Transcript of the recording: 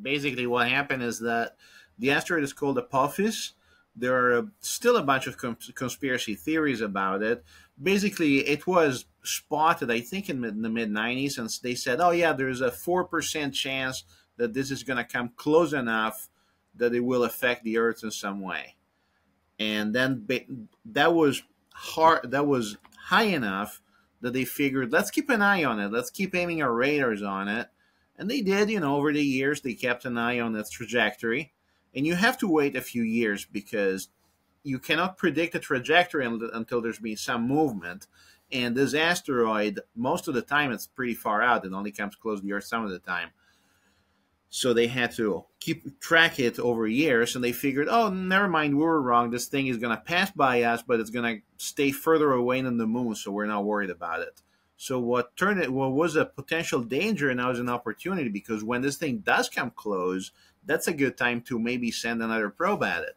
basically what happened is that the asteroid is called Apophis. There are still a bunch of conspiracy theories about it. Basically, it was spotted, I think, in, in the mid 90s, and they said, oh, yeah, there's a 4% chance that this is going to come close enough that it will affect the Earth in some way. And then that was hard, that was high enough that they figured, let's keep an eye on it. Let's keep aiming our radars on it. And they did, you know, over the years, they kept an eye on its trajectory. And you have to wait a few years because you cannot predict a trajectory until there's been some movement. And this asteroid, most of the time, it's pretty far out. It only comes close to the Earth some of the time. So they had to keep track it over years, and they figured, oh, never mind, we were wrong. This thing is going to pass by us, but it's going to stay further away than the moon, so we're not worried about it. So what turned it, what was a potential danger and now is an opportunity because when this thing does come close, that's a good time to maybe send another probe at it.